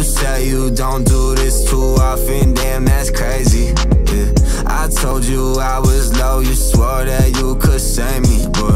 You say you don't do this too often, damn, that's crazy. Yeah. I told you I was low, you swore that you could save me, but